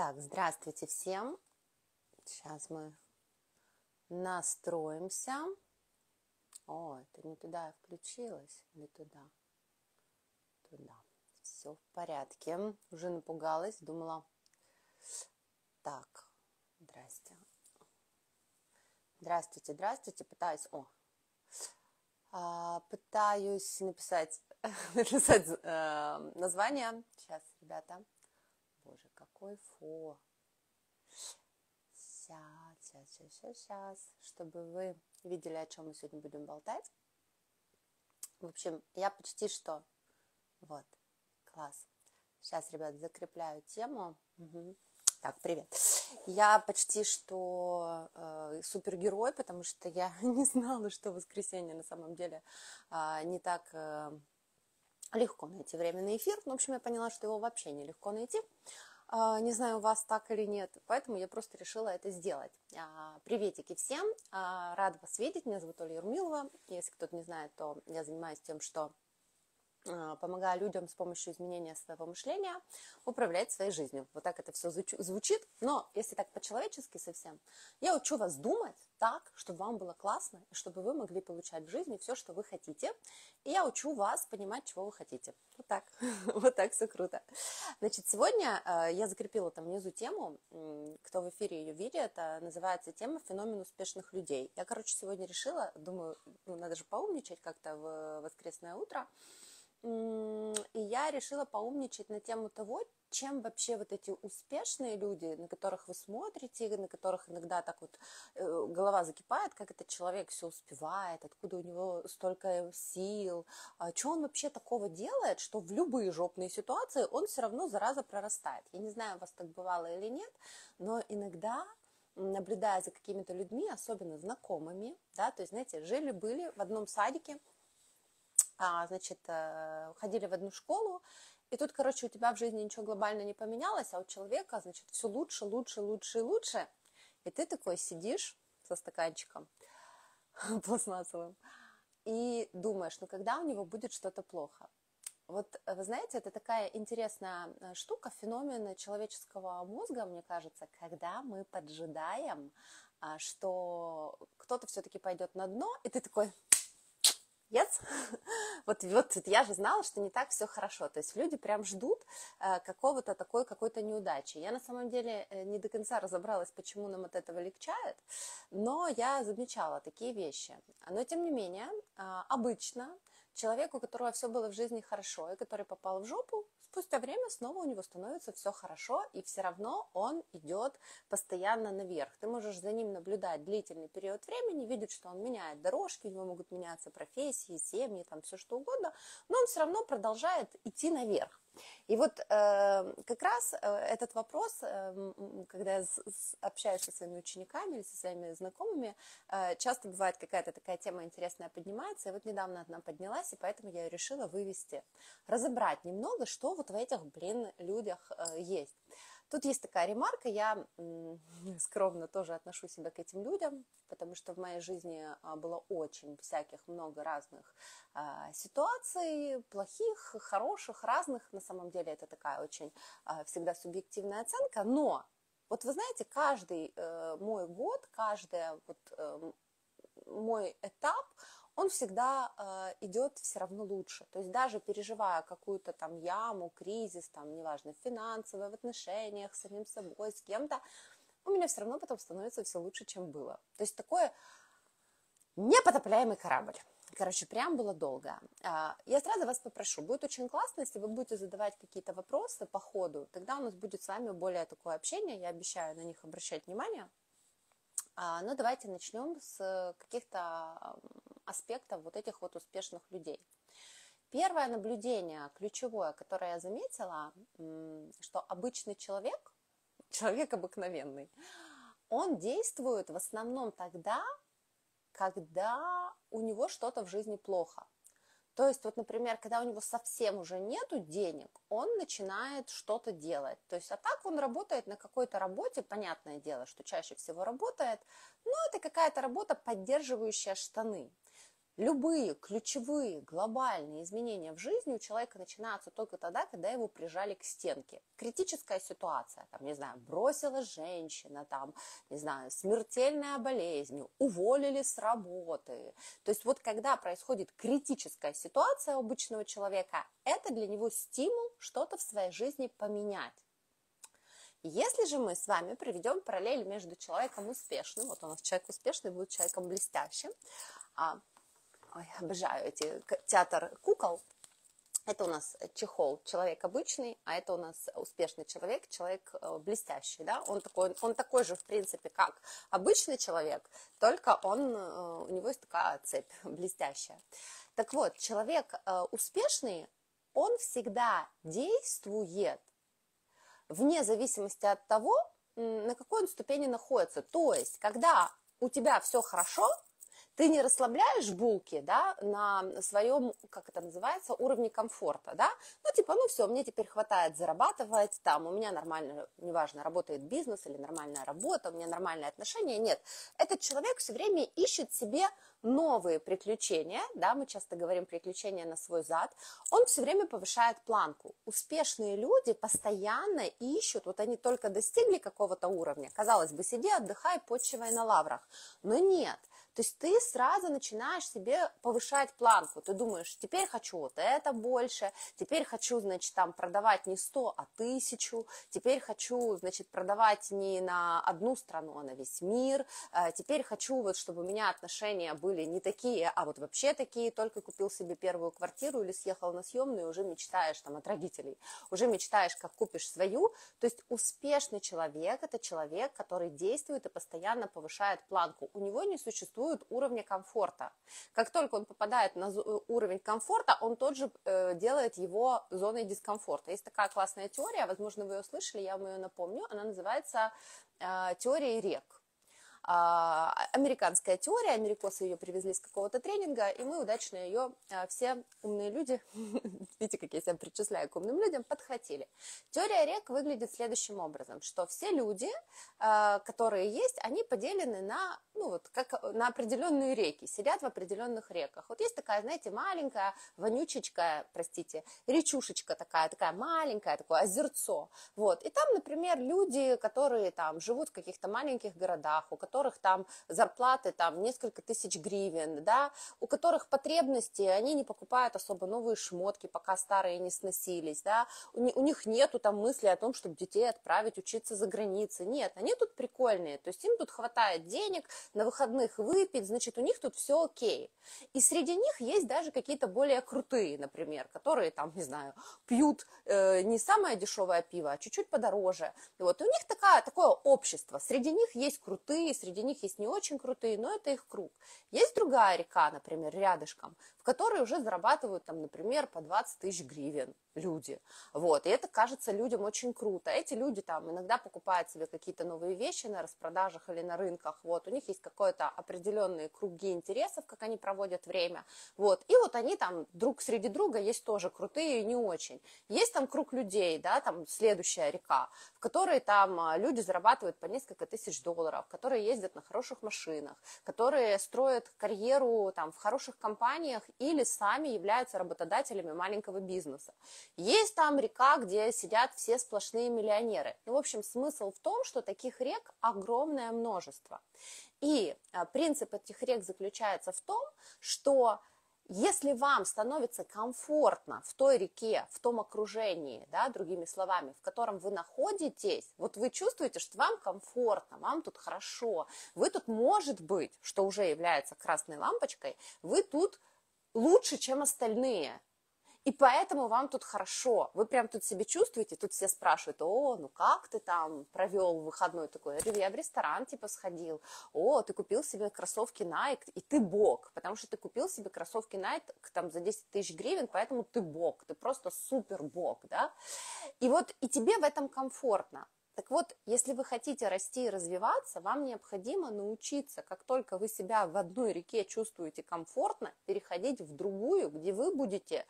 Так, здравствуйте всем. Сейчас мы настроимся. О, это не туда я включилась, не туда. Туда. Все в порядке. Уже напугалась, думала. Так, здрасте. Здравствуйте, здравствуйте. Пытаюсь, о, а, пытаюсь написать, написать э, название. Сейчас, ребята. Какой фо. Сейчас, сейчас, сейчас, сейчас, чтобы вы видели, о чем мы сегодня будем болтать. В общем, я почти что... Вот, класс. Сейчас, ребят, закрепляю тему. Угу. Так, привет. Я почти что э, супергерой, потому что я не знала, что воскресенье на самом деле э, не так э, легко найти время на эфир. Ну, в общем, я поняла, что его вообще нелегко найти. А, не знаю, у вас так или нет, поэтому я просто решила это сделать. А, приветики всем, а, рада вас видеть, меня зовут Оля Ермилова. Если кто-то не знает, то я занимаюсь тем, что помогая людям с помощью изменения своего мышления управлять своей жизнью. Вот так это все звучит, но если так по-человечески совсем, я учу вас думать так, чтобы вам было классно, и чтобы вы могли получать в жизни все, что вы хотите. И я учу вас понимать, чего вы хотите. Вот так, вот так все круто. Значит, сегодня э, я закрепила там внизу тему, кто в эфире ее видит, это называется тема «Феномен успешных людей». Я, короче, сегодня решила, думаю, ну, надо же поумничать как-то в воскресное утро, и я решила поумничать на тему того, чем вообще вот эти успешные люди, на которых вы смотрите, на которых иногда так вот э, голова закипает, как этот человек все успевает, откуда у него столько сил, а что он вообще такого делает, что в любые жопные ситуации он все равно зараза прорастает. Я не знаю, у вас так бывало или нет, но иногда наблюдая за какими-то людьми, особенно знакомыми, да, то есть, знаете, жили-были в одном садике, значит, э, ходили в одну школу, и тут, короче, у тебя в жизни ничего глобально не поменялось, а у человека, значит, все лучше, лучше, лучше и лучше. И ты такой сидишь со стаканчиком пластмассовым и думаешь, ну когда у него будет что-то плохо? Вот, э, вы знаете, это такая интересная э, штука, феномен человеческого мозга, мне кажется, когда мы поджидаем, а, что кто-то все-таки пойдет на дно, и ты такой, Yes? Вот, вот я же знала, что не так все хорошо. То есть люди прям ждут э, какого-то такой какой-то неудачи. Я на самом деле э, не до конца разобралась, почему нам от этого легчает, но я замечала такие вещи. Но тем не менее, э, обычно человеку, у которого все было в жизни хорошо и который попал в жопу, спустя время снова у него становится все хорошо, и все равно он идет постоянно наверх. Ты можешь за ним наблюдать длительный период времени, видеть, что он меняет дорожки, у него могут меняться профессии, семьи, там все что угодно, но он все равно продолжает идти наверх. И вот э, как раз э, этот вопрос, э, когда я с, с, общаюсь со своими учениками или со своими знакомыми, э, часто бывает какая-то такая тема интересная поднимается, и вот недавно одна поднялась, и поэтому я решила вывести, разобрать немного, что вот в этих, блин, людях э, есть. Тут есть такая ремарка, я скромно тоже отношу себя к этим людям, потому что в моей жизни а, было очень всяких много разных а, ситуаций, плохих, хороших, разных. На самом деле это такая очень а, всегда субъективная оценка, но вот вы знаете, каждый э, мой год, каждый вот э, мой этап, он всегда э, идет все равно лучше. То есть даже переживая какую-то там яму, кризис, там, неважно, финансовые, в отношениях с самим собой, с кем-то, у меня все равно потом становится все лучше, чем было. То есть такое непотопляемый корабль. Короче, прям было долго. А, я сразу вас попрошу, будет очень классно, если вы будете задавать какие-то вопросы по ходу, тогда у нас будет с вами более такое общение, я обещаю на них обращать внимание. А, ну, давайте начнем с каких-то аспектов вот этих вот успешных людей. Первое наблюдение, ключевое, которое я заметила, что обычный человек, человек обыкновенный, он действует в основном тогда, когда у него что-то в жизни плохо. То есть, вот, например, когда у него совсем уже нету денег, он начинает что-то делать. То есть, а так он работает на какой-то работе, понятное дело, что чаще всего работает, но это какая-то работа, поддерживающая штаны любые ключевые глобальные изменения в жизни у человека начинаются только тогда, когда его прижали к стенке. Критическая ситуация, там, не знаю, бросила женщина, там, не знаю, смертельная болезнь, уволили с работы. То есть вот когда происходит критическая ситуация обычного человека, это для него стимул что-то в своей жизни поменять. Если же мы с вами проведем параллель между человеком успешным, вот у нас человек успешный будет человеком блестящим, а, ой, обожаю эти театр кукол, это у нас чехол, человек обычный, а это у нас успешный человек, человек э, блестящий, да, он такой, он такой же, в принципе, как обычный человек, только он, э, у него есть такая цепь блестящая. Так вот, человек э, успешный, он всегда действует вне зависимости от того, на какой он ступени находится. То есть, когда у тебя все хорошо, ты не расслабляешь булки, да, на своем, как это называется, уровне комфорта, да, ну, типа, ну, все, мне теперь хватает зарабатывать, там, у меня нормально, неважно, работает бизнес или нормальная работа, у меня нормальные отношения, нет, этот человек все время ищет себе новые приключения, да, мы часто говорим приключения на свой зад, он все время повышает планку. Успешные люди постоянно ищут, вот они только достигли какого-то уровня, казалось бы, сиди, отдыхай, почивай на лаврах, но нет, то есть ты сразу начинаешь себе повышать планку. Ты думаешь, теперь хочу вот это больше, теперь хочу, значит, там продавать не 100, а тысячу, теперь хочу, значит, продавать не на одну страну, а на весь мир, э, теперь хочу вот, чтобы у меня отношения были не такие, а вот вообще такие, только купил себе первую квартиру или съехал на съемную, уже мечтаешь там от родителей, уже мечтаешь, как купишь свою. То есть успешный человек – это человек, который действует и постоянно повышает планку. У него не существует существует уровня комфорта. Как только он попадает на уровень комфорта, он тот же э, делает его зоной дискомфорта. Есть такая классная теория, возможно, вы ее слышали, я вам ее напомню. Она называется э, теория рек. А, американская теория, америкосы ее привезли с какого-то тренинга, и мы удачно ее все умные люди, видите, как я себя причисляю к умным людям, подхватили. Теория рек выглядит следующим образом, что все люди, которые есть, они поделены на, ну вот, как на определенные реки, сидят в определенных реках. Вот есть такая, знаете, маленькая, вонючечка, простите, речушечка такая, такая маленькая, такое озерцо, вот, и там, например, люди, которые там живут в каких-то маленьких городах, у которых там зарплаты там несколько тысяч гривен, да, у которых потребности, они не покупают особо новые шмотки, пока старые не сносились, да, у них нету там мысли о том, чтобы детей отправить учиться за границей, нет, они тут прикольные, то есть им тут хватает денег на выходных выпить, значит, у них тут все окей. И среди них есть даже какие-то более крутые, например, которые там, не знаю, пьют э, не самое дешевое пиво, а чуть-чуть подороже. И вот и у них такая, такое общество, среди них есть крутые, среди них есть не очень крутые, но это их круг. Есть другая река, например, рядышком, в которой уже зарабатывают, там, например, по 20 тысяч гривен люди. Вот, и это кажется людям очень круто. Эти люди там иногда покупают себе какие-то новые вещи на распродажах или на рынках, вот, у них есть какой-то определенные круги интересов, как они проводят время, вот, и вот они там друг среди друга есть тоже крутые и не очень. Есть там круг людей, да, там следующая река, в которой там а, люди зарабатывают по несколько тысяч долларов, которые ездят на хороших машинах, которые строят карьеру там в хороших компаниях или сами являются работодателями маленького бизнеса. Есть там река, где сидят все сплошные миллионеры. И, в общем, смысл в том, что таких рек огромное множество. И а, принцип этих рек заключается в том, что если вам становится комфортно в той реке, в том окружении, да, другими словами, в котором вы находитесь, вот вы чувствуете, что вам комфортно, вам тут хорошо, вы тут, может быть, что уже является красной лампочкой, вы тут лучше, чем остальные. И поэтому вам тут хорошо. Вы прям тут себе чувствуете, тут все спрашивают, о, ну как ты там провел выходной такой? Я говорю, я в ресторан типа сходил. О, ты купил себе кроссовки Nike, и ты бог, потому что ты купил себе кроссовки Nike там за 10 тысяч гривен, поэтому ты бог, ты просто супер бог, да? И вот и тебе в этом комфортно. Так вот, если вы хотите расти и развиваться, вам необходимо научиться, как только вы себя в одной реке чувствуете комфортно, переходить в другую, где вы будете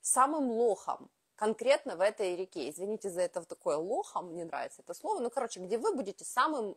самым лохом конкретно в этой реке. Извините за это такое лохом, мне нравится это слово. Ну, короче, где вы будете самым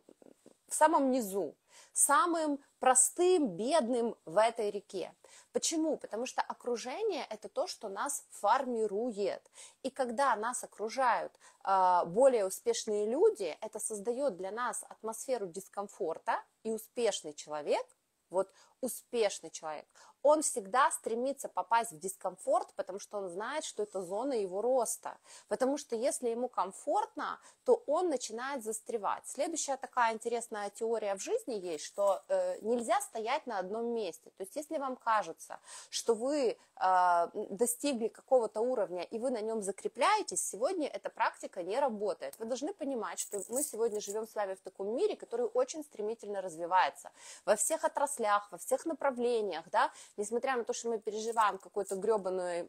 в самом низу, самым простым, бедным в этой реке. Почему? Потому что окружение – это то, что нас формирует. И когда нас окружают э, более успешные люди, это создает для нас атмосферу дискомфорта, и успешный человек, вот успешный человек, он всегда стремится попасть в дискомфорт, потому что он знает, что это зона его роста. Потому что если ему комфортно, то он начинает застревать. Следующая такая интересная теория в жизни есть, что э, нельзя стоять на одном месте. То есть если вам кажется, что вы э, достигли какого-то уровня и вы на нем закрепляетесь, сегодня эта практика не работает. Вы должны понимать, что мы сегодня живем с вами в таком мире, который очень стремительно развивается во всех отраслях, во всех направлениях, да, несмотря на то, что мы переживаем какую-то гребаную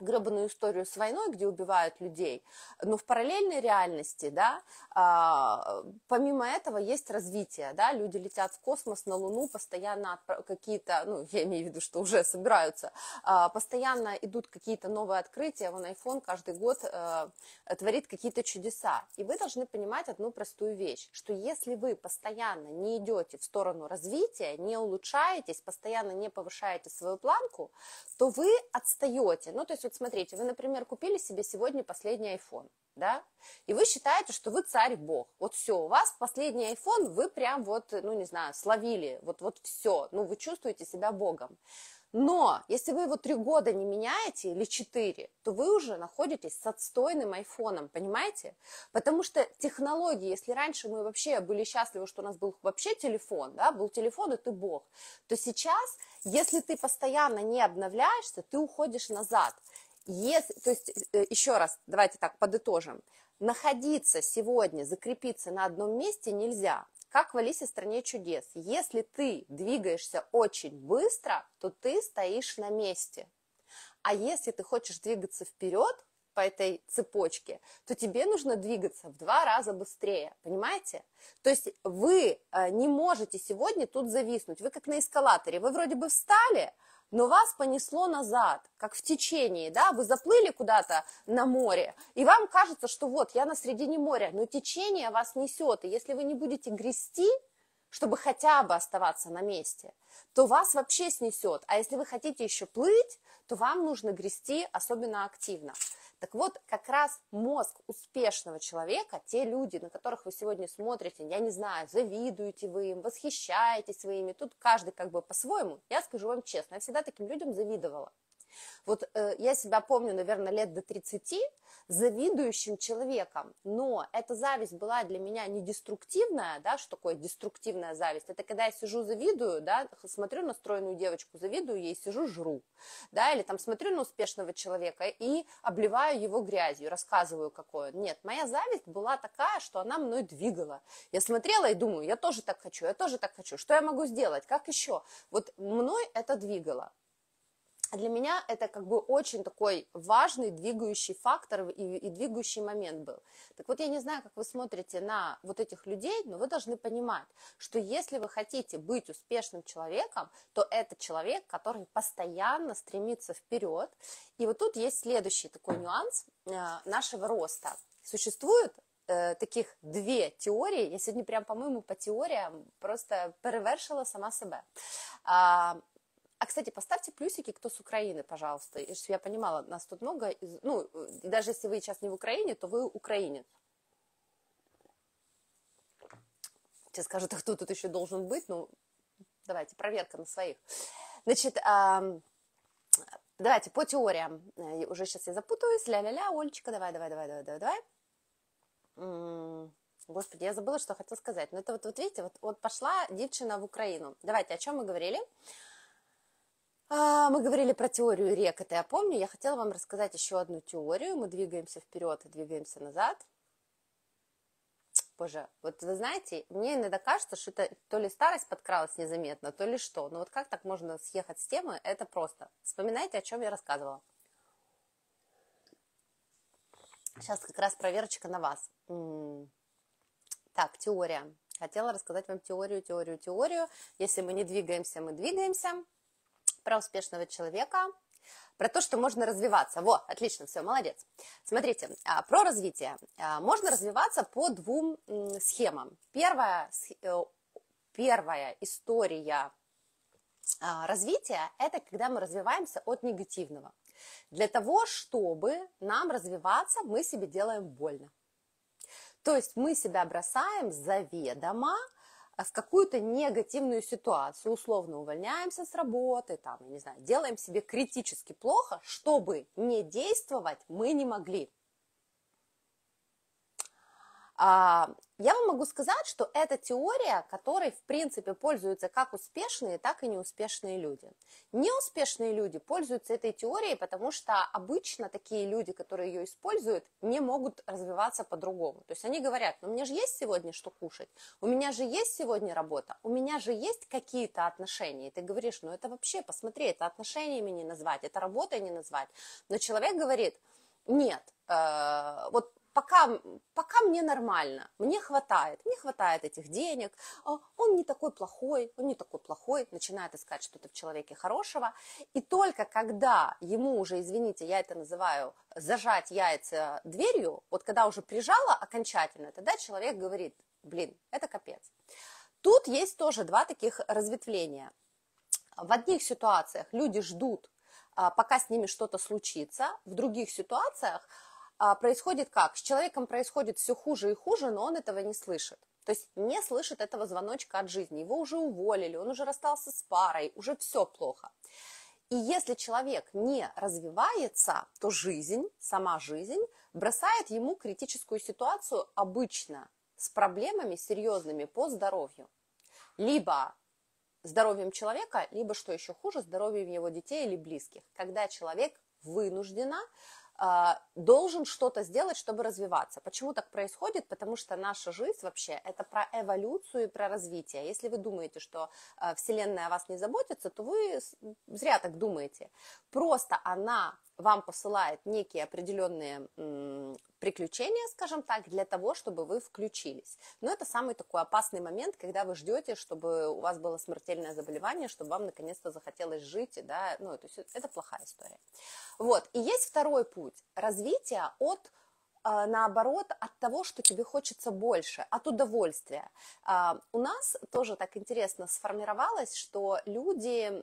гребаную историю с войной, где убивают людей, но в параллельной реальности, да, а, помимо этого есть развитие, да, люди летят в космос, на Луну, постоянно какие-то, ну, я имею в виду, что уже собираются, а, постоянно идут какие-то новые открытия, вон iPhone каждый год а, творит какие-то чудеса, и вы должны понимать одну простую вещь, что если вы постоянно не идете в сторону развития, не улучшаетесь, постоянно не повышаете свою планку, то вы отстаете, ну, то есть вот смотрите, вы, например, купили себе сегодня последний iPhone, да, и вы считаете, что вы царь-бог. Вот все, у вас последний iPhone, вы прям вот, ну, не знаю, словили, вот, вот все, ну, вы чувствуете себя богом. Но если вы его три года не меняете или четыре, то вы уже находитесь с отстойным айфоном, понимаете? Потому что технологии, если раньше мы вообще были счастливы, что у нас был вообще телефон, да, был телефон и ты бог, то сейчас, если ты постоянно не обновляешься, ты уходишь назад. Если, то есть, э, еще раз, давайте так подытожим. Находиться сегодня, закрепиться на одном месте нельзя. Как в Алисе стране чудес. Если ты двигаешься очень быстро, то ты стоишь на месте. А если ты хочешь двигаться вперед по этой цепочке, то тебе нужно двигаться в два раза быстрее, понимаете? То есть вы э, не можете сегодня тут зависнуть. Вы как на эскалаторе. Вы вроде бы встали, но вас понесло назад, как в течении, да, вы заплыли куда-то на море, и вам кажется, что вот, я на середине моря, но течение вас несет, и если вы не будете грести, чтобы хотя бы оставаться на месте, то вас вообще снесет. А если вы хотите еще плыть, то вам нужно грести особенно активно. Так вот, как раз мозг успешного человека, те люди, на которых вы сегодня смотрите, я не знаю, завидуете вы им, восхищаетесь вы ими, тут каждый как бы по-своему, я скажу вам честно, я всегда таким людям завидовала. Вот э, я себя помню, наверное, лет до 30, завидующим человеком, но эта зависть была для меня не деструктивная, да, что такое деструктивная зависть, это когда я сижу, завидую, да, смотрю на стройную девочку, завидую ей, сижу, жру, да, или там смотрю на успешного человека и обливаю его грязью, рассказываю, какой он. Нет, моя зависть была такая, что она мной двигала. Я смотрела и думаю, я тоже так хочу, я тоже так хочу, что я могу сделать, как еще? Вот мной это двигало. А для меня это как бы очень такой важный двигающий фактор и, и двигающий момент был. Так вот, я не знаю, как вы смотрите на вот этих людей, но вы должны понимать, что если вы хотите быть успешным человеком, то это человек, который постоянно стремится вперед. И вот тут есть следующий такой нюанс э, нашего роста. Существует э, таких две теории. Я сегодня прям, по-моему, по теориям просто перевершила сама себя. А, а, кстати, поставьте плюсики, кто с Украины, пожалуйста, и чтобы я понимала, нас тут много, из, ну, даже если вы сейчас не в Украине, то вы украинец. Тебе скажут, а кто тут еще должен быть? Ну, давайте, проверка на своих. Значит, давайте по теориям. Э, уже сейчас я запутаюсь. Ля-ля-ля, Олечка, давай, давай, давай, давай, давай, давай. Господи, я забыла, что хотела сказать. Но это вот, вот видите, вот, вот пошла девчина в Украину. Давайте, о чем мы говорили? А, мы говорили про теорию рек, это я помню. Я хотела вам рассказать еще одну теорию. Мы двигаемся вперед и двигаемся назад. Боже, вот вы знаете, мне иногда кажется, что это то ли старость подкралась незаметно, то ли что. Но вот как так можно съехать с темы, это просто. Вспоминайте, о чем я рассказывала. Сейчас как раз проверочка на вас. Так, теория. Хотела рассказать вам теорию, теорию, теорию. Если мы не двигаемся, мы двигаемся про успешного человека. про то, что можно развиваться. Во, отлично, все, молодец. Смотрите, а, про развитие. А, можно развиваться по двум схемам. Первая, э, первая история а, развития – это когда мы развиваемся от негативного. Для того, чтобы нам развиваться, мы себе делаем больно. То есть мы себя бросаем заведомо в какую-то негативную ситуацию, условно увольняемся с работы, там, я не знаю, делаем себе критически плохо, чтобы не действовать мы не могли. А, я вам могу сказать, что это теория, которой, в принципе, пользуются как успешные, так и неуспешные люди. Неуспешные люди пользуются этой теорией, потому что обычно такие люди, которые ее используют, не могут развиваться по-другому. То есть они говорят, ну мне же есть сегодня что кушать, у меня же есть сегодня работа, у меня же есть какие-то отношения. И ты говоришь, ну это вообще, посмотри, это отношениями не назвать, это работой не назвать. Но человек говорит, нет, э, вот пока, пока мне нормально, мне хватает, мне хватает этих денег, а, он не такой плохой, он не такой плохой, начинает искать что-то в человеке хорошего, и только когда ему уже, извините, я это называю зажать яйца дверью, вот когда уже прижала окончательно, тогда человек говорит, блин, это капец. Тут есть тоже два таких разветвления. В одних ситуациях люди ждут, а, пока с ними что-то случится, в других ситуациях происходит как? С человеком происходит все хуже и хуже, но он этого не слышит. То есть не слышит этого звоночка от жизни. Его уже уволили, он уже расстался с парой, уже все плохо. И если человек не развивается, то жизнь, сама жизнь, бросает ему критическую ситуацию обычно с проблемами серьезными по здоровью. Либо здоровьем человека, либо, что еще хуже, здоровьем его детей или близких. Когда человек вынужденно а, должен что-то сделать, чтобы развиваться. Почему так происходит? Потому что наша жизнь вообще это про эволюцию и про развитие. Если вы думаете, что а, Вселенная о вас не заботится, то вы зря так думаете. Просто она вам посылает некие определенные приключения, скажем так, для того, чтобы вы включились. Но это самый такой опасный момент, когда вы ждете, чтобы у вас было смертельное заболевание, чтобы вам наконец-то захотелось жить, да, ну, то есть это плохая история. Вот, и есть второй путь развития от а, наоборот, от того, что тебе хочется больше, от удовольствия. А, у нас тоже так интересно сформировалось, что люди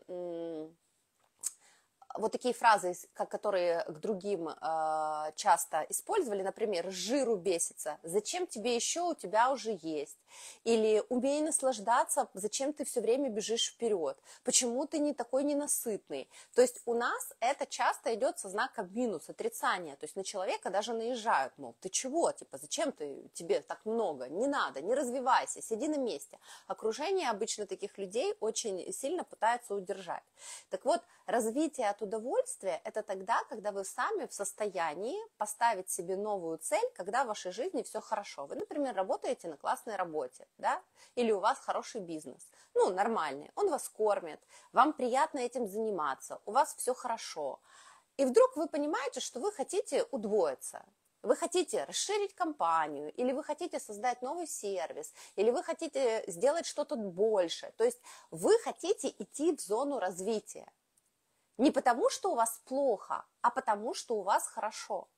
вот такие фразы, которые к другим э, часто использовали, например, жиру бесится, зачем тебе еще, у тебя уже есть. Или умей наслаждаться, зачем ты все время бежишь вперед, почему ты не такой ненасытный. То есть у нас это часто идет со знаком минус, отрицания. То есть на человека даже наезжают, мол, ты чего, типа, зачем ты, тебе так много, не надо, не развивайся, сиди на месте. Окружение обычно таких людей очень сильно пытается удержать. Так вот, развитие от удовольствия – это тогда, когда вы сами в состоянии поставить себе новую цель, когда в вашей жизни все хорошо. Вы, например, работаете на классной работе, да, или у вас хороший бизнес, ну, нормальный, он вас кормит, вам приятно этим заниматься, у вас все хорошо. И вдруг вы понимаете, что вы хотите удвоиться, вы хотите расширить компанию, или вы хотите создать новый сервис, или вы хотите сделать что-то больше. То есть вы хотите идти в зону развития. Не потому, что у вас плохо, а потому, что у вас хорошо.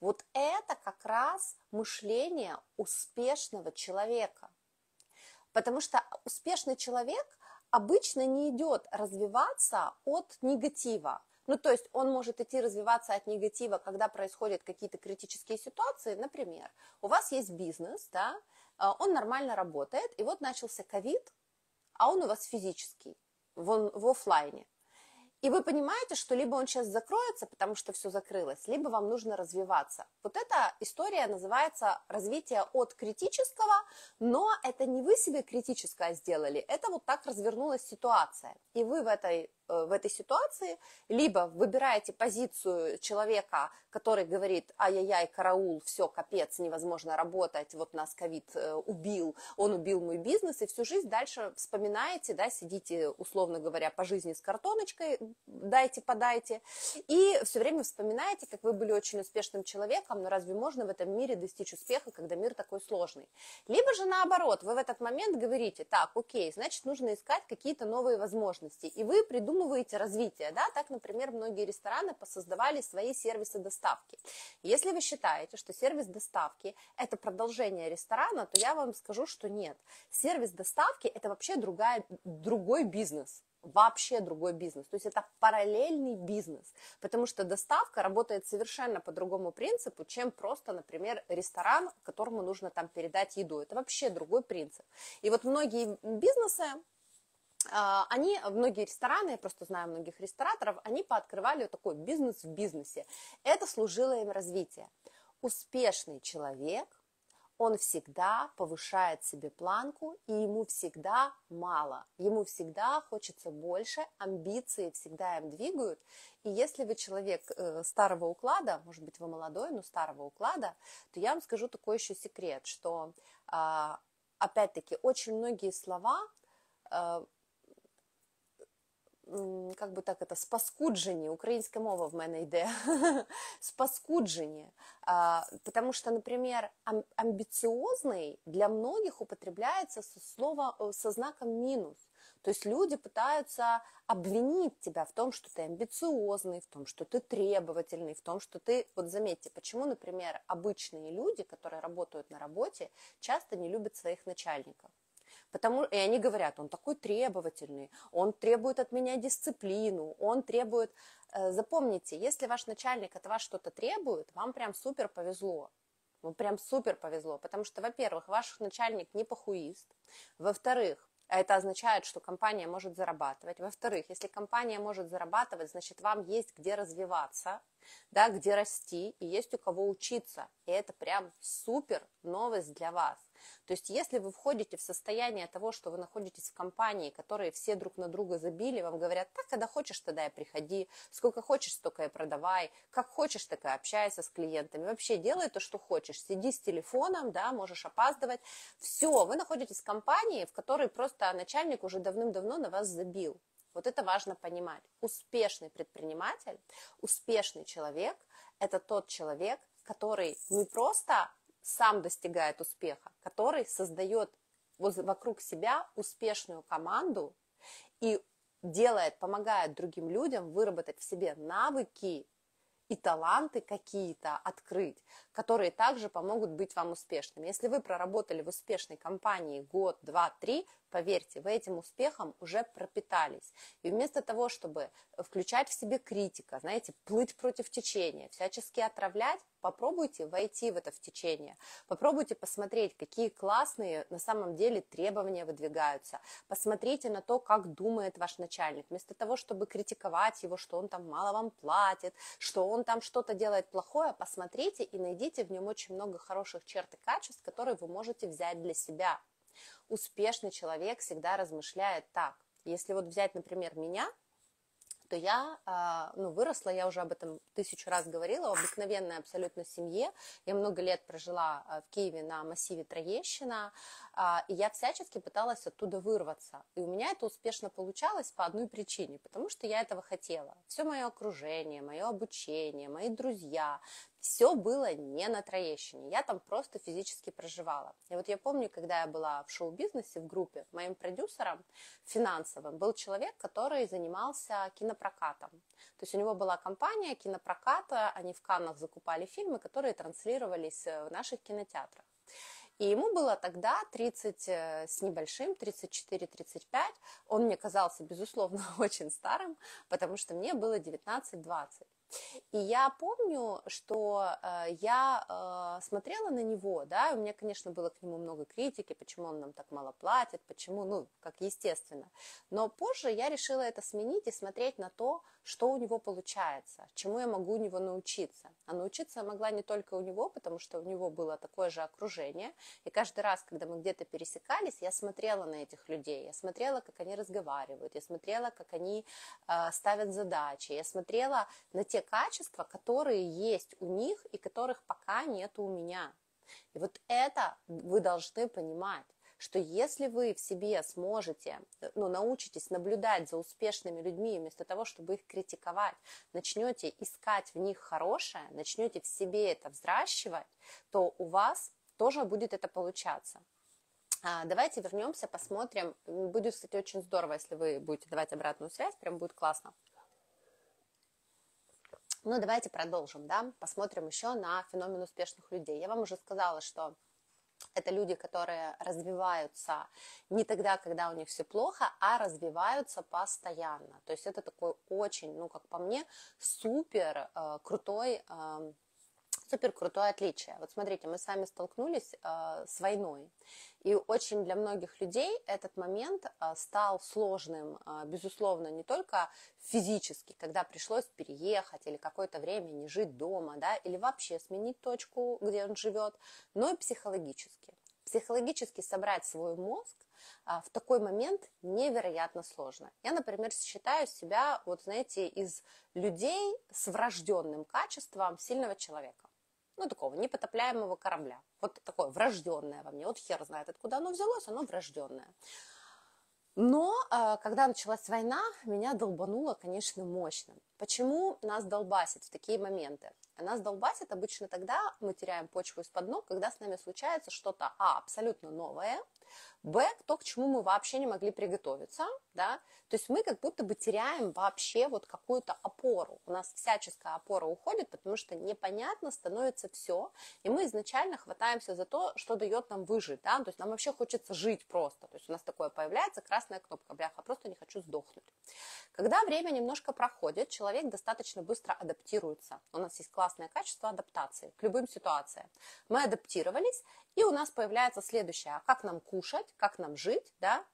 Вот это как раз мышление успешного человека. Потому что успешный человек обычно не идет развиваться от негатива. Ну, то есть он может идти развиваться от негатива, когда происходят какие-то критические ситуации. Например, у вас есть бизнес, да, а, он нормально работает, и вот начался ковид, а он у вас физический, в, в офлайне. И вы понимаете, что либо он сейчас закроется, потому что все закрылось, либо вам нужно развиваться. Вот эта история называется развитие от критического, но это не вы себе критическое сделали, это вот так развернулась ситуация. И вы в этой в этой ситуации, либо выбираете позицию человека, который говорит, ай-яй-яй, караул, все, капец, невозможно работать, вот нас ковид э, убил, он убил мой бизнес, и всю жизнь дальше вспоминаете, да, сидите, условно говоря, по жизни с картоночкой, дайте, подайте, и все время вспоминаете, как вы были очень успешным человеком, но разве можно в этом мире достичь успеха, когда мир такой сложный? Либо же наоборот, вы в этот момент говорите, так, окей, значит, нужно искать какие-то новые возможности, и вы придумываете выйти развитие, да, так, например, многие рестораны посоздавали свои сервисы доставки. Если вы считаете, что сервис доставки – это продолжение ресторана, то я вам скажу, что нет. Сервис доставки – это вообще другая, другой бизнес вообще другой бизнес. То есть это параллельный бизнес, потому что доставка работает совершенно по другому принципу, чем просто, например, ресторан, которому нужно там передать еду. Это вообще другой принцип. И вот многие бизнесы, они, многие рестораны, я просто знаю многих рестораторов, они пооткрывали вот такой бизнес в бизнесе. Это служило им развитию. Успешный человек он всегда повышает себе планку, и ему всегда мало, ему всегда хочется больше, амбиции всегда им двигают. И если вы человек э, старого уклада, может быть, вы молодой, но старого уклада, то я вам скажу такой еще секрет, что, э, опять-таки, очень многие слова э, как бы так это, спаскуджені, українська мова в мене йде, спаскуджені, потому что, например, амбициозный для многих употребляется со, слова, э, со знаком минус. То есть люди пытаются обвинить тебя в том, что ты амбициозный, в том, что ты требовательный, в том, что ты... Вот заметьте, почему, например, обычные люди, которые работают на работе, часто не любят своих начальников. Потому, и они говорят, он такой требовательный, он требует от меня дисциплину, он требует... Э, запомните, если ваш начальник от вас что-то требует, вам прям супер повезло. Вам прям супер повезло, потому что, во-первых, ваш начальник не похуист, во-вторых, это означает, что компания может зарабатывать. Во-вторых, если компания может зарабатывать, значит, вам есть где развиваться, да, где расти, и есть у кого учиться. И это прям супер новость для вас. То есть, если вы входите в состояние того, что вы находитесь в компании, которые все друг на друга забили, вам говорят, так, когда хочешь, тогда и приходи, сколько хочешь, столько и продавай, как хочешь, так и общайся с клиентами, вообще делай то, что хочешь, сиди с телефоном, да, можешь опаздывать, все, вы находитесь в компании, в которой просто начальник уже давным-давно на вас забил. Вот это важно понимать. Успешный предприниматель, успешный человек – это тот человек, который не просто сам достигает успеха, который создает вокруг себя успешную команду и делает, помогает другим людям выработать в себе навыки и таланты какие-то открыть, которые также помогут быть вам успешными. Если вы проработали в успешной компании год, два, три, поверьте, вы этим успехом уже пропитались. И вместо того, чтобы включать в себе критика, знаете, плыть против течения, всячески отравлять, попробуйте войти в это в течение. Попробуйте посмотреть, какие классные на самом деле требования выдвигаются. Посмотрите на то, как думает ваш начальник. Вместо того, чтобы критиковать его, что он там мало вам платит, что он там что-то делает плохое, посмотрите и найдите в нем очень много хороших черт и качеств, которые вы можете взять для себя. Успешный человек всегда размышляет так. Если вот взять, например, меня, то я а, ну, выросла, я уже об этом тысячу раз говорила, в обыкновенной абсолютно семье. Я много лет прожила а, в Киеве на массиве Троещина, а, и я всячески пыталась оттуда вырваться. И у меня это успешно получалось по одной причине, потому что я этого хотела. Все мое окружение, мое обучение, мои друзья, все было не на Троещине, я там просто физически проживала. И вот я помню, когда я была в шоу-бизнесе, в группе, моим продюсером финансовым был человек, который занимался кинопрокатом. То есть у него была компания кинопроката, они в Каннах закупали фильмы, которые транслировались в наших кинотеатрах. И ему было тогда 30 э, с небольшим, 34-35. Он мне казался, безусловно, очень старым, потому что мне было 19-20. И я помню, что э, я э, смотрела на него, да, у меня, конечно, было к нему много критики, почему он нам так мало платит, почему, ну, как естественно. Но позже я решила это сменить и смотреть на то, что у него получается, чему я могу у него научиться. А научиться я могла не только у него, потому что у него было такое же окружение, и каждый раз, когда мы где-то пересекались, я смотрела на этих людей, я смотрела, как они разговаривают, я смотрела, как они э, ставят задачи, я смотрела на те качества, которые есть у них и которых пока нет у меня. И вот это вы должны понимать что если вы в себе сможете, ну, научитесь наблюдать за успешными людьми, вместо того, чтобы их критиковать, начнете искать в них хорошее, начнете в себе это взращивать, то у вас тоже будет это получаться. А, давайте вернемся, посмотрим. Будет, кстати, очень здорово, если вы будете давать обратную связь, прям будет классно. Ну, давайте продолжим, да, посмотрим еще на феномен успешных людей. Я вам уже сказала, что это люди, которые развиваются не тогда, когда у них все плохо, а развиваются постоянно. То есть это такой очень, ну, как по мне, супер э, крутой э, супер крутое отличие. Вот смотрите, мы с вами столкнулись э, с войной, и очень для многих людей этот момент э, стал сложным, э, безусловно, не только физически, когда пришлось переехать или какое-то время не жить дома, да, или вообще сменить точку, где он живет, но и психологически. Психологически собрать свой мозг в такой момент невероятно сложно. Я, например, считаю себя, вот знаете, из людей с врожденным качеством сильного человека ну, такого непотопляемого корабля. Вот такое врожденное во мне. Вот хер знает, откуда оно взялось, оно врожденное. Но э, когда началась война, меня долбануло, конечно, мощно. Почему нас долбасит в такие моменты? Нас долбасит обычно тогда, мы теряем почву из-под ног, когда с нами случается что-то, а, абсолютно новое, б, то, к чему мы вообще не могли приготовиться, да, то есть мы как будто бы теряем вообще вот какую-то опору. У нас всяческая опора уходит, потому что непонятно становится все, и мы изначально хватаемся за то, что дает нам выжить, да, то есть нам вообще хочется жить просто, то есть у нас такое появляется красная кнопка, бляха, просто не хочу сдохнуть. Когда время немножко проходит, человек достаточно быстро адаптируется. У нас есть классное качество адаптации к любым ситуациям. Мы адаптировались, и у нас появляется следующее, а как нам кушать, как нам жить, да,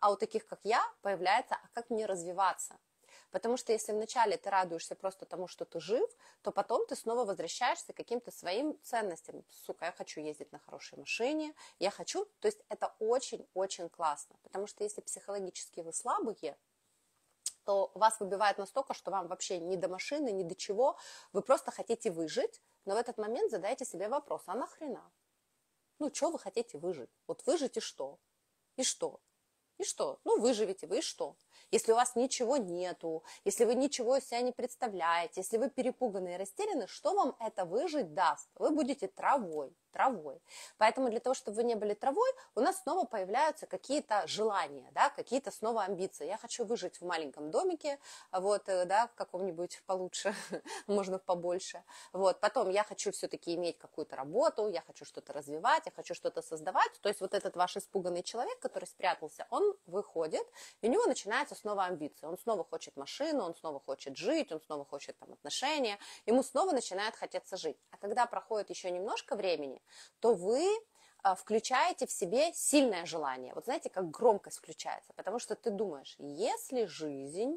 а у таких, как я, появляется, а как мне развиваться. Потому что если вначале ты радуешься просто тому, что ты жив, то потом ты снова возвращаешься к каким-то своим ценностям. Сука, я хочу ездить на хорошей машине, я хочу... То есть это очень-очень классно. Потому что если психологически вы слабые, то вас выбивает настолько, что вам вообще ни до машины, ни до чего, вы просто хотите выжить, но в этот момент задайте себе вопрос, а нахрена? Ну, что вы хотите выжить? Вот выжить и что? И что? И что? Ну, выживете вы, и что? Если у вас ничего нету, если вы ничего из себя не представляете, если вы перепуганы и растеряны, что вам это выжить даст? Вы будете травой травой. Поэтому для того, чтобы вы не были травой, у нас снова появляются какие-то желания, да, какие-то снова амбиции. Я хочу выжить в маленьком домике, вот, э, да, в каком-нибудь получше, можно побольше. Вот, потом я хочу все-таки иметь какую-то работу, я хочу что-то развивать, я хочу что-то создавать. То есть вот этот ваш испуганный человек, который спрятался, он выходит, и у него начинается снова амбиции. Он снова хочет машину, он снова хочет жить, он снова хочет там отношения, ему снова начинает хотеться жить. А когда проходит еще немножко времени, то вы а, включаете в себе сильное желание. Вот знаете, как громкость включается, потому что ты думаешь, если жизнь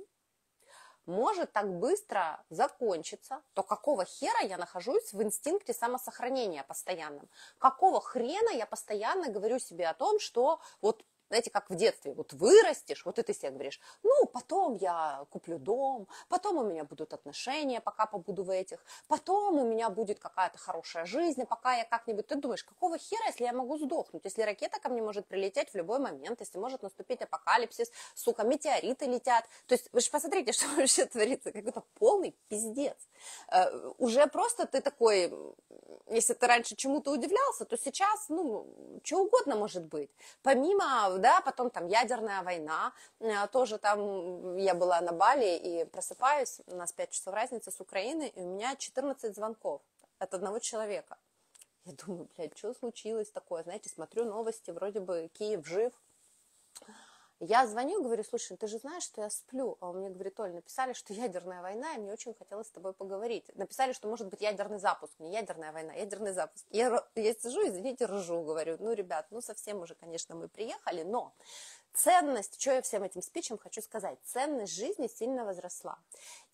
может так быстро закончиться, то какого хера я нахожусь в инстинкте самосохранения постоянном? Какого хрена я постоянно говорю себе о том, что вот знаете, как в детстве, вот вырастешь, вот и ты себе говоришь, ну, потом я куплю дом, потом у меня будут отношения, пока побуду в этих, потом у меня будет какая-то хорошая жизнь, пока я как-нибудь, ты думаешь, какого хера, если я могу сдохнуть, если ракета ко мне может прилететь в любой момент, если может наступить апокалипсис, сука, метеориты летят, то есть вы же посмотрите, что вообще творится, какой-то полный пиздец. Э, уже просто ты такой, если ты раньше чему-то удивлялся, то сейчас, ну, что угодно может быть. Помимо да, потом там ядерная война, э, тоже там я была на Бали и просыпаюсь, у нас 5 часов разницы с Украины, и у меня 14 звонков от одного человека. Я думаю, блядь, что случилось такое? Знаете, смотрю новости, вроде бы Киев жив, я звоню, говорю, слушай, ты же знаешь, что я сплю. А он мне говорит, Оль, написали, что ядерная война, и мне очень хотелось с тобой поговорить. Написали, что может быть ядерный запуск. Не ядерная война, ядерный запуск. Я, я сижу, извините, ржу, говорю, ну, ребят, ну, совсем уже, конечно, мы приехали, но ценность, что я всем этим спичем хочу сказать, ценность жизни сильно возросла.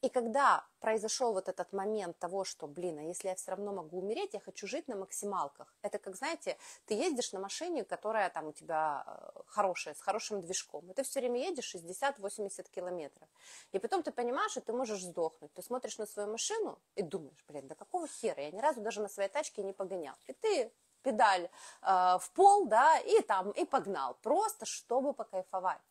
И когда произошел вот этот момент того, что, блин, а если я все равно могу умереть, я хочу жить на максималках. Это как, знаете, ты ездишь на машине, которая там у тебя э, хорошая, с хорошим движком, и ты все время едешь 60-80 километров. И потом ты понимаешь, что ты можешь сдохнуть. Ты смотришь на свою машину и думаешь, блин, да какого хера, я ни разу даже на своей тачке не погонял. И ты педаль э, в пол, да, и там, и погнал, просто чтобы покайфовать.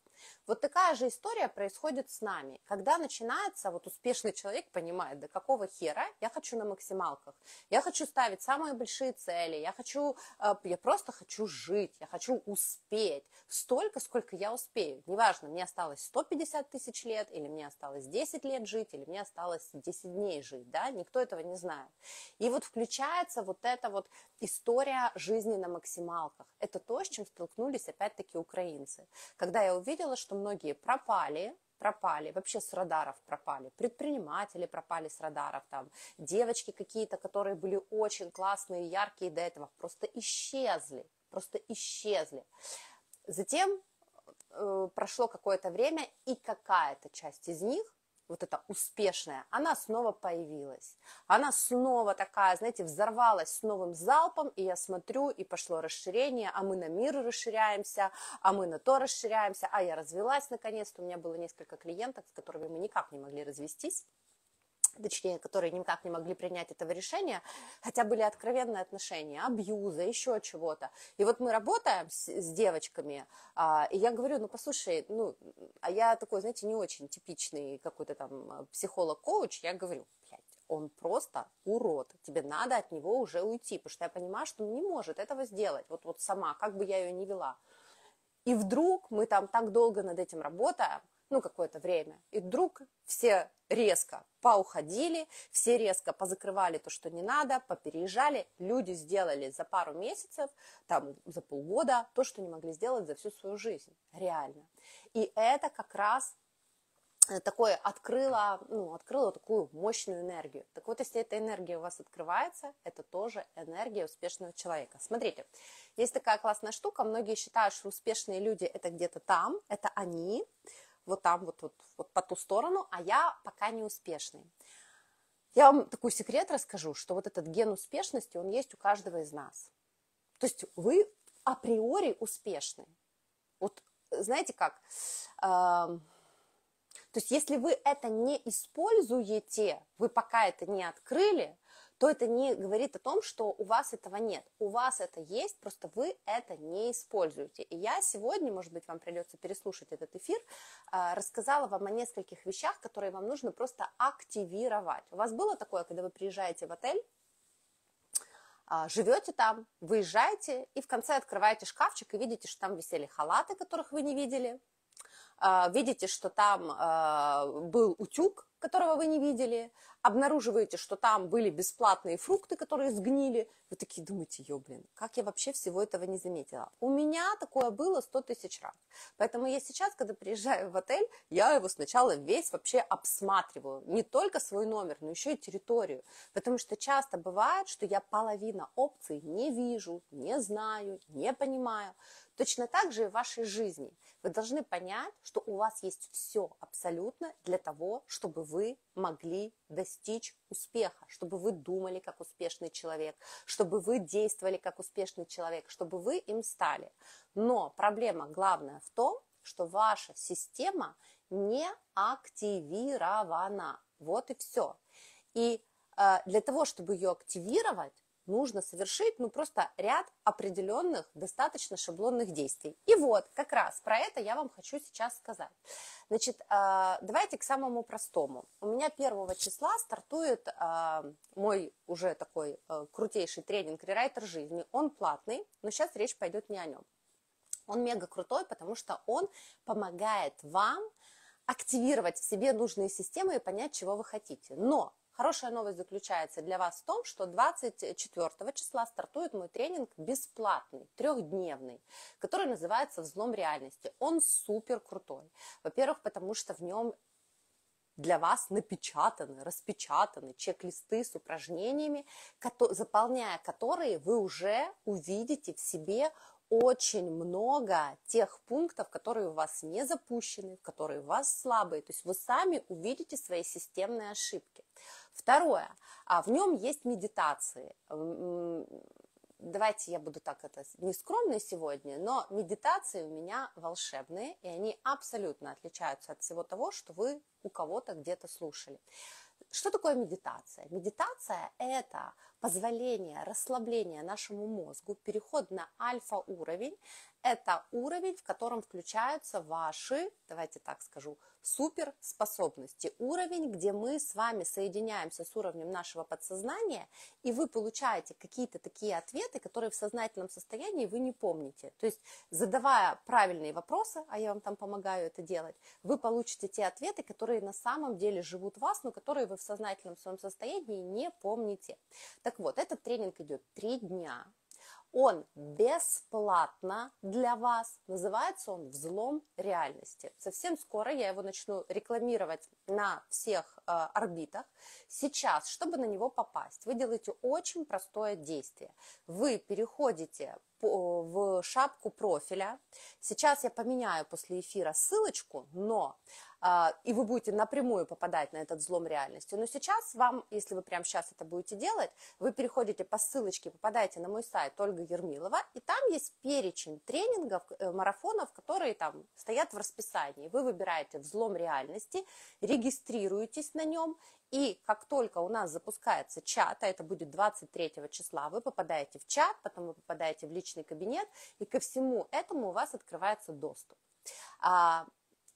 Вот такая же история происходит с нами. Когда начинается, вот успешный человек понимает, да какого хера я хочу на максималках. Я хочу ставить самые большие цели, я хочу, э, я просто хочу жить, я хочу успеть столько, сколько я успею. Неважно, мне осталось 150 тысяч лет, или мне осталось 10 лет жить, или мне осталось 10 дней жить, да, никто этого не знает. И вот включается вот эта вот история жизни на максималках. Это то, с чем столкнулись опять-таки украинцы. Когда я увидела, что многие пропали, пропали, вообще с радаров пропали, предприниматели пропали с радаров, там, девочки какие-то, которые были очень классные, яркие до этого, просто исчезли, просто исчезли. Затем э, прошло какое-то время, и какая-то часть из них вот эта успешная, она снова появилась. Она снова такая, знаете, взорвалась с новым залпом, и я смотрю, и пошло расширение, а мы на мир расширяемся, а мы на то расширяемся, а я развелась наконец-то, у меня было несколько клиентов, с которыми мы никак не могли развестись, точнее, которые никак не могли принять этого решения, хотя были откровенные отношения, абьюза, еще чего-то. И вот мы работаем с, с девочками, а, и я говорю, ну, послушай, ну, а я такой, знаете, не очень типичный какой-то там психолог-коуч, я говорю, блядь, он просто урод, тебе надо от него уже уйти, потому что я понимаю, что он не может этого сделать, вот, вот сама, как бы я ее не вела. И вдруг мы там так долго над этим работаем, ну, какое-то время. И вдруг все резко поуходили, все резко позакрывали то, что не надо, попереезжали. Люди сделали за пару месяцев, там, за полгода то, что не могли сделать за всю свою жизнь. Реально. И это как раз э, такое открыло, ну, открыло такую мощную энергию. Так вот, если эта энергия у вас открывается, это тоже энергия успешного человека. Смотрите, есть такая классная штука, многие считают, что успешные люди это где-то там, это они, вот там, вот, вот, вот по ту сторону, а я пока не успешный. Я вам такой секрет расскажу, что вот этот ген успешности, он есть у каждого из нас. То есть вы априори успешны. Вот знаете как? Э, то есть если вы это не используете, вы пока это не открыли, то это не говорит о том, что у вас этого нет. У вас это есть, просто вы это не используете. И я сегодня, может быть, вам придется переслушать этот эфир, а, рассказала вам о нескольких вещах, которые вам нужно просто активировать. У вас было такое, когда вы приезжаете в отель, а, живете там, выезжаете и в конце открываете шкафчик и видите, что там висели халаты, которых вы не видели, а, видите, что там был утюг, которого вы не видели, обнаруживаете, что там были бесплатные фрукты, которые сгнили, вы такие думаете, ё, блин, как я вообще всего этого не заметила? У меня такое было 100 тысяч раз. Поэтому я сейчас, когда приезжаю в отель, я его сначала весь вообще обсматриваю. Не только свой номер, но еще и территорию. Потому что часто бывает, что я половина опций не вижу, не знаю, не понимаю. Точно так же и в вашей жизни. Вы должны понять, что у вас есть все абсолютно для того, чтобы вы могли достичь успеха, чтобы вы думали как успешный человек, чтобы вы действовали как успешный человек, чтобы вы им стали. Но проблема главная в том, что ваша система не активирована. Вот и все. И э, для того, чтобы ее активировать, нужно совершить, ну, просто ряд определенных, достаточно шаблонных действий. И вот, как раз про это я вам хочу сейчас сказать. Значит, а, давайте к самому простому. У меня первого числа стартует а, мой уже такой а, крутейший тренинг «Рерайтер жизни». Он платный, но сейчас речь пойдет не о нем. Он мега крутой, потому что он помогает вам активировать в себе нужные системы и понять, чего вы хотите. Но Хорошая новость заключается для вас в том, что 24 числа стартует мой тренинг бесплатный, трехдневный, который называется «Взлом реальности». Он супер крутой. Во-первых, потому что в нем для вас напечатаны, распечатаны чек-листы с упражнениями, заполняя которые вы уже увидите в себе очень много тех пунктов, которые у вас не запущены, которые у вас слабые. То есть вы сами увидите свои системные ошибки. Второе, а в нем есть медитации. Давайте я буду так это не скромной сегодня, но медитации у меня волшебные, и они абсолютно отличаются от всего того, что вы у кого-то где-то слушали. Что такое медитация? Медитация – это позволение, расслабление нашему мозгу, переход на альфа-уровень, это уровень, в котором включаются ваши, давайте так скажу, суперспособности. Уровень, где мы с вами соединяемся с уровнем нашего подсознания, и вы получаете какие-то такие ответы, которые в сознательном состоянии вы не помните. То есть, задавая правильные вопросы, а я вам там помогаю это делать, вы получите те ответы, которые на самом деле живут в вас, но которые вы в сознательном своем состоянии не помните. Так вот, этот тренинг идет три дня. Он бесплатно для вас. Называется он «Взлом реальности». Совсем скоро я его начну рекламировать на всех э, орбитах. Сейчас, чтобы на него попасть, вы делаете очень простое действие. Вы переходите в шапку профиля. Сейчас я поменяю после эфира ссылочку, но и вы будете напрямую попадать на этот взлом реальности. Но сейчас вам, если вы прямо сейчас это будете делать, вы переходите по ссылочке, попадаете на мой сайт Ольга Ермилова, и там есть перечень тренингов, э, марафонов, которые там стоят в расписании. Вы выбираете взлом реальности, регистрируетесь на нем, и как только у нас запускается чат, а это будет 23 числа, вы попадаете в чат, потом вы попадаете в личный кабинет, и ко всему этому у вас открывается доступ.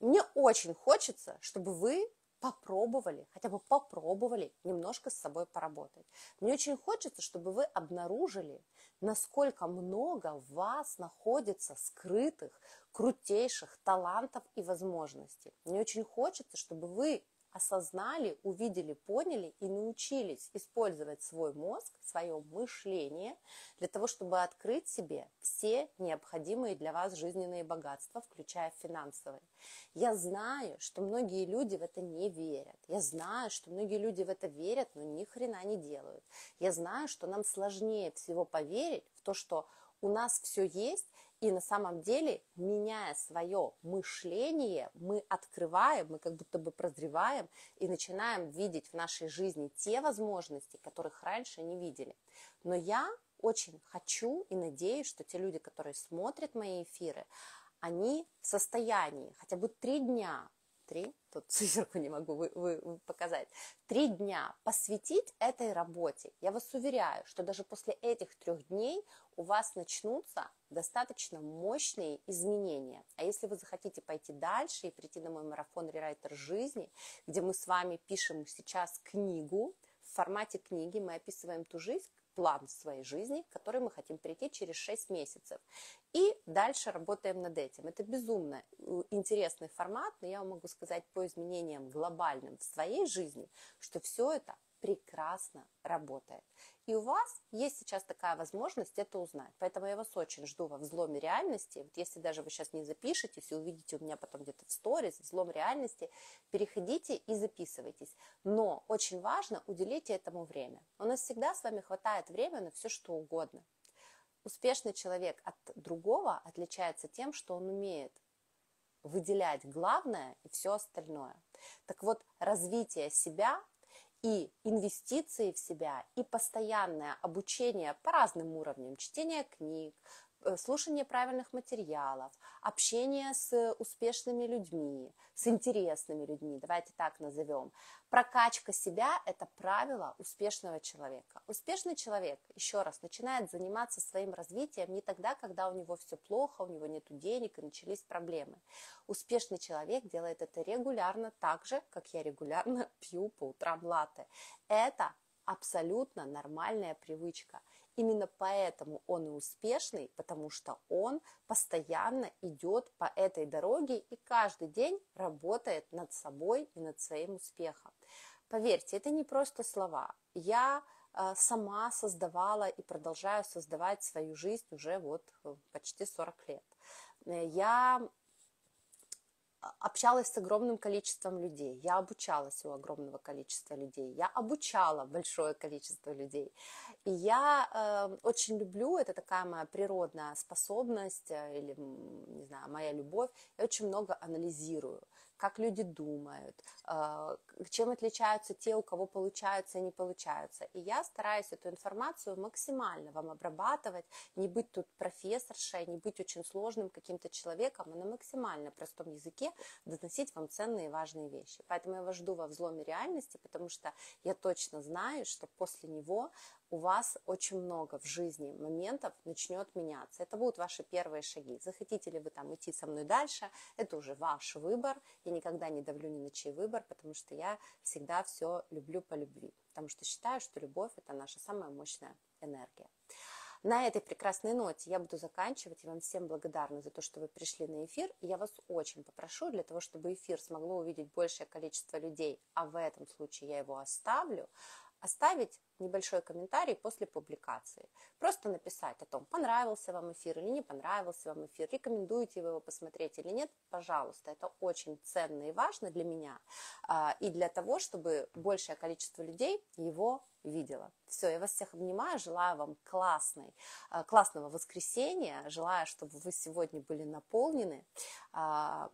Мне очень хочется, чтобы вы попробовали, хотя бы попробовали немножко с собой поработать. Мне очень хочется, чтобы вы обнаружили, насколько много в вас находится скрытых, крутейших талантов и возможностей. Мне очень хочется, чтобы вы осознали, увидели, поняли и научились использовать свой мозг, свое мышление для того, чтобы открыть себе все необходимые для вас жизненные богатства, включая финансовые. Я знаю, что многие люди в это не верят. Я знаю, что многие люди в это верят, но ни хрена не делают. Я знаю, что нам сложнее всего поверить в то, что у нас все есть, и на самом деле, меняя свое мышление, мы открываем, мы как будто бы прозреваем и начинаем видеть в нашей жизни те возможности, которых раньше не видели. Но я очень хочу и надеюсь, что те люди, которые смотрят мои эфиры, они в состоянии хотя бы три дня три, тут циферку не могу вы, вы, показать, три дня посвятить этой работе. Я вас уверяю, что даже после этих трех дней у вас начнутся достаточно мощные изменения. А если вы захотите пойти дальше и прийти на мой марафон «Рерайтер жизни», где мы с вами пишем сейчас книгу, в формате книги мы описываем ту жизнь, план своей жизни, к которой мы хотим прийти через 6 месяцев. И дальше работаем над этим. Это безумно э, интересный формат, но я вам могу сказать по изменениям глобальным в своей жизни, что все это прекрасно работает. И у вас есть сейчас такая возможность это узнать. Поэтому я вас очень жду во взломе реальности. Вот если даже вы сейчас не запишетесь и увидите у меня потом где-то в сторис взлом реальности, переходите и записывайтесь. Но очень важно уделите этому время. У нас всегда с вами хватает времени на все, что угодно. Успешный человек от другого отличается тем, что он умеет выделять главное и все остальное. Так вот, развитие себя и инвестиции в себя, и постоянное обучение по разным уровням, чтение книг, слушание правильных материалов, общение с успешными людьми, с интересными людьми, давайте так назовем. Прокачка себя – это правило успешного человека. Успешный человек, еще раз, начинает заниматься своим развитием не тогда, когда у него все плохо, у него нет денег и начались проблемы. Успешный человек делает это регулярно, так же, как я регулярно пью по утрам латте. Это абсолютно нормальная привычка – Именно поэтому он и успешный, потому что он постоянно идет по этой дороге и каждый день работает над собой и над своим успехом. Поверьте, это не просто слова. Я э, сама создавала и продолжаю создавать свою жизнь уже вот э, почти 40 лет. Э, я общалась с огромным количеством людей, я обучалась у огромного количества людей, я обучала большое количество людей. И я э, очень люблю, это такая моя природная способность э, или, не знаю, моя любовь, я очень много анализирую как люди думают, э, чем отличаются те, у кого получаются и не получаются. И я стараюсь эту информацию максимально вам обрабатывать, не быть тут профессоршей, не быть очень сложным каким-то человеком, а на максимально простом языке доносить вам ценные и важные вещи. Поэтому я вас жду во взломе реальности, потому что я точно знаю, что после него у вас очень много в жизни моментов начнет меняться. Это будут ваши первые шаги. Захотите ли вы там идти со мной дальше, это уже ваш выбор. Я никогда не давлю ни на чей выбор, потому что я всегда все люблю по любви. Потому что считаю, что любовь – это наша самая мощная энергия. На этой прекрасной ноте я буду заканчивать. Я вам всем благодарна за то, что вы пришли на эфир. И я вас очень попрошу, для того, чтобы эфир смогло увидеть большее количество людей, а в этом случае я его оставлю, оставить небольшой комментарий после публикации. Просто написать о том, понравился вам эфир или не понравился вам эфир, рекомендуете вы его посмотреть или нет, пожалуйста. Это очень ценно и важно для меня а, и для того, чтобы большее количество людей его видела. Все, я вас всех обнимаю, желаю вам классной, а, классного воскресенья, желаю, чтобы вы сегодня были наполнены а,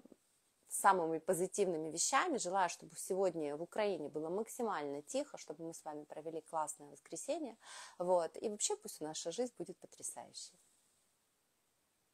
самыми позитивными вещами. Желаю, чтобы сегодня в Украине было максимально тихо, чтобы мы с вами провели классное воскресенье. Вот. И вообще пусть наша жизнь будет потрясающей.